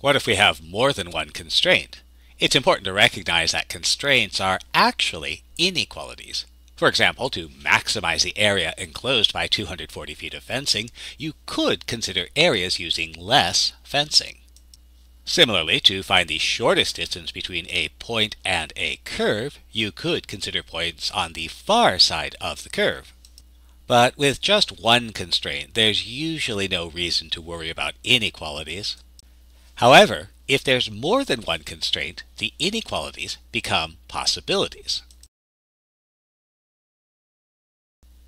What if we have more than one constraint? It's important to recognize that constraints are actually inequalities. For example, to maximize the area enclosed by 240 feet of fencing, you could consider areas using less fencing. Similarly, to find the shortest distance between a point and a curve, you could consider points on the far side of the curve. But with just one constraint, there's usually no reason to worry about inequalities. However, if there's more than one constraint, the inequalities become possibilities.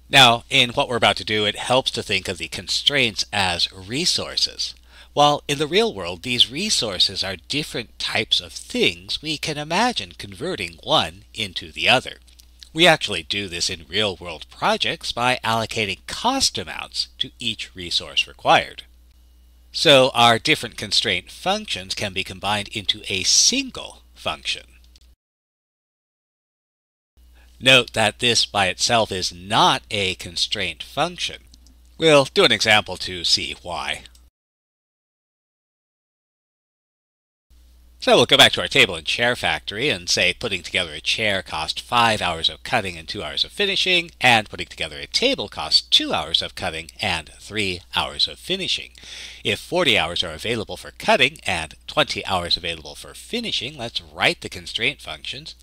Now, in what we're about to do, it helps to think of the constraints as resources. While in the real world these resources are different types of things, we can imagine converting one into the other. We actually do this in real world projects by allocating cost amounts to each resource required. So our different constraint functions can be combined into a single function. Note that this by itself is not a constraint function. We'll do an example to see why. So we'll go back to our table in Chair Factory and say putting together a chair cost 5 hours of cutting and 2 hours of finishing, and putting together a table costs 2 hours of cutting and 3 hours of finishing. If 40 hours are available for cutting and 20 hours available for finishing, let's write the constraint functions.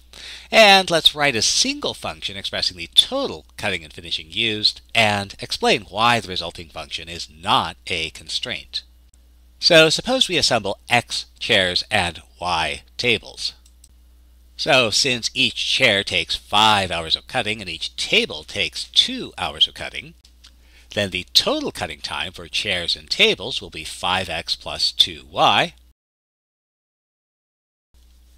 And let's write a single function expressing the total cutting and finishing used, and explain why the resulting function is not a constraint. So suppose we assemble X chairs and Y tables. So since each chair takes 5 hours of cutting and each table takes 2 hours of cutting, then the total cutting time for chairs and tables will be 5x plus 2y.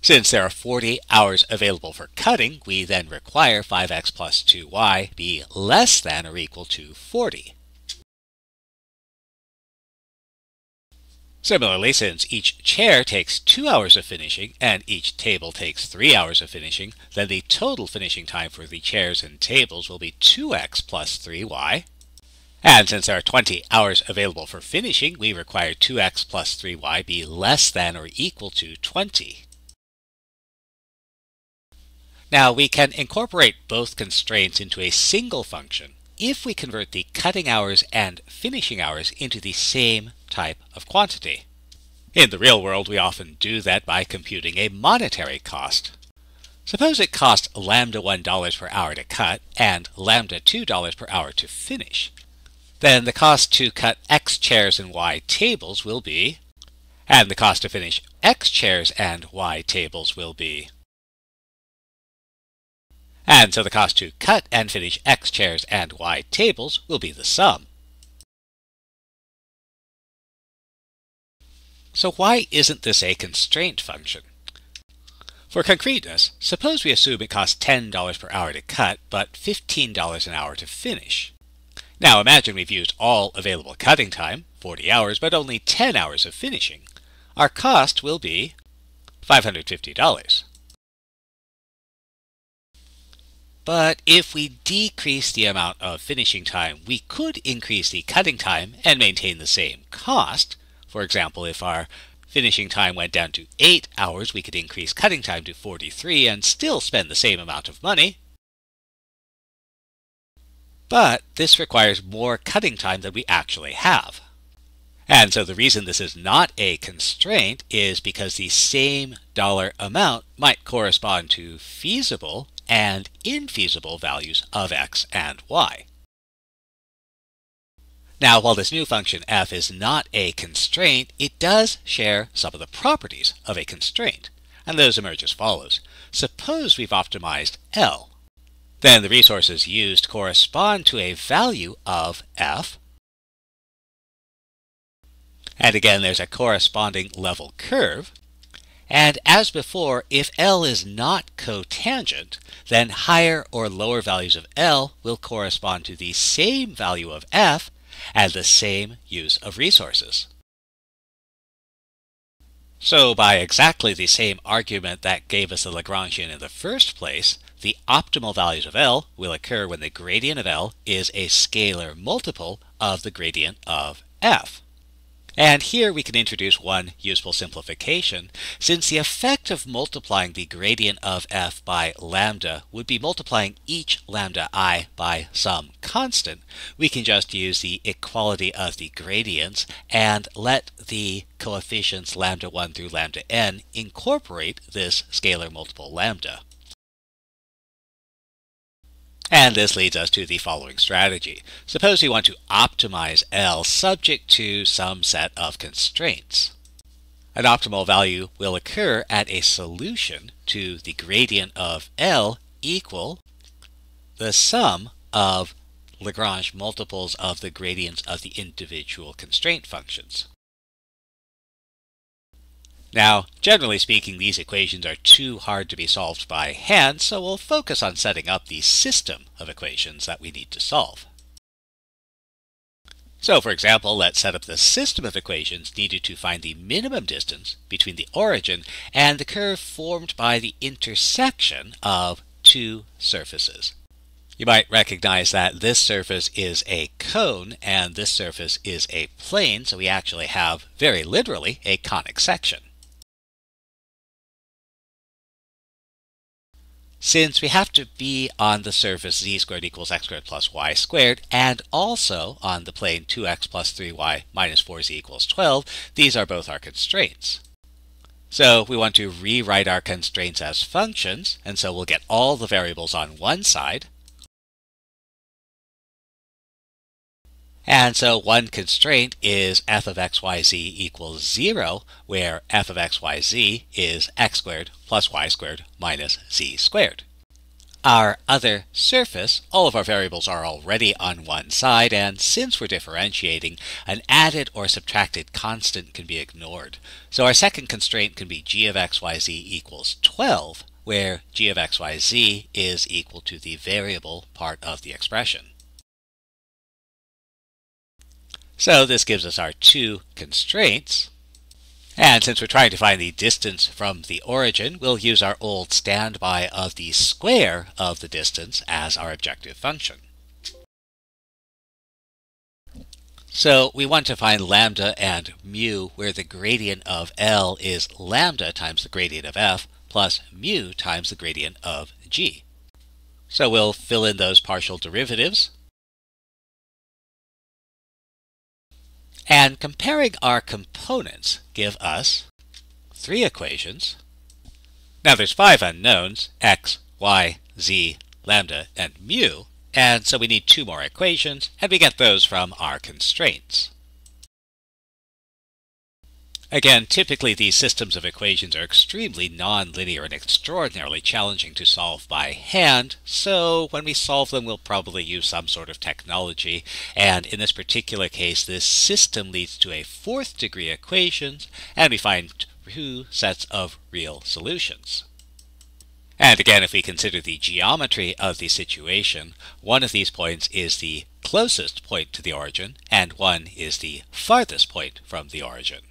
Since there are 40 hours available for cutting, we then require 5x plus 2y be less than or equal to 40. Similarly, since each chair takes 2 hours of finishing and each table takes 3 hours of finishing, then the total finishing time for the chairs and tables will be 2x plus 3y. And since there are 20 hours available for finishing, we require 2x plus 3y be less than or equal to 20. Now we can incorporate both constraints into a single function if we convert the cutting hours and finishing hours into the same type of quantity. In the real world, we often do that by computing a monetary cost. Suppose it costs lambda $1 per hour to cut and lambda $2 per hour to finish. Then the cost to cut X chairs and Y tables will be, and the cost to finish X chairs and Y tables will be. And so the cost to cut and finish X chairs and Y tables will be the sum. So why isn't this a constraint function? For concreteness, suppose we assume it costs $10 per hour to cut, but $15 an hour to finish. Now imagine we've used all available cutting time, 40 hours, but only 10 hours of finishing. Our cost will be $550. But if we decrease the amount of finishing time, we could increase the cutting time and maintain the same cost, for example, if our finishing time went down to 8 hours, we could increase cutting time to 43 and still spend the same amount of money. But this requires more cutting time than we actually have. And so the reason this is not a constraint is because the same dollar amount might correspond to feasible and infeasible values of x and y. Now, while this new function f is not a constraint, it does share some of the properties of a constraint, and those emerge as follows. Suppose we've optimized L. Then the resources used correspond to a value of f, and again there's a corresponding level curve, and as before, if L is not cotangent, then higher or lower values of L will correspond to the same value of f and the same use of resources. So by exactly the same argument that gave us the Lagrangian in the first place, the optimal values of L will occur when the gradient of L is a scalar multiple of the gradient of f. And here we can introduce one useful simplification, since the effect of multiplying the gradient of f by lambda would be multiplying each lambda i by some constant. We can just use the equality of the gradients and let the coefficients lambda 1 through lambda n incorporate this scalar multiple lambda. And this leads us to the following strategy. Suppose we want to optimize L subject to some set of constraints. An optimal value will occur at a solution to the gradient of L equal the sum of Lagrange multiples of the gradients of the individual constraint functions. Now, generally speaking, these equations are too hard to be solved by hand, so we'll focus on setting up the system of equations that we need to solve. So, for example, let's set up the system of equations needed to find the minimum distance between the origin and the curve formed by the intersection of two surfaces. You might recognize that this surface is a cone and this surface is a plane, so we actually have, very literally, a conic section. Since we have to be on the surface z squared equals x squared plus y squared, and also on the plane 2x plus 3y minus 4z equals 12, these are both our constraints. So we want to rewrite our constraints as functions, and so we'll get all the variables on one side, And so one constraint is f of xyz equals 0, where f of xyz is x squared plus y squared minus z squared. Our other surface, all of our variables are already on one side, and since we're differentiating, an added or subtracted constant can be ignored. So our second constraint can be g of xyz equals 12, where g of xyz is equal to the variable part of the expression. So this gives us our two constraints. And since we're trying to find the distance from the origin, we'll use our old standby of the square of the distance as our objective function. So we want to find lambda and mu where the gradient of L is lambda times the gradient of f plus mu times the gradient of g. So we'll fill in those partial derivatives And comparing our components give us three equations. Now there's five unknowns, x, y, z, lambda, and mu, and so we need two more equations, and we get those from our constraints. Again, typically these systems of equations are extremely nonlinear and extraordinarily challenging to solve by hand, so when we solve them we'll probably use some sort of technology, and in this particular case this system leads to a fourth degree equations, and we find two sets of real solutions. And again, if we consider the geometry of the situation, one of these points is the closest point to the origin, and one is the farthest point from the origin.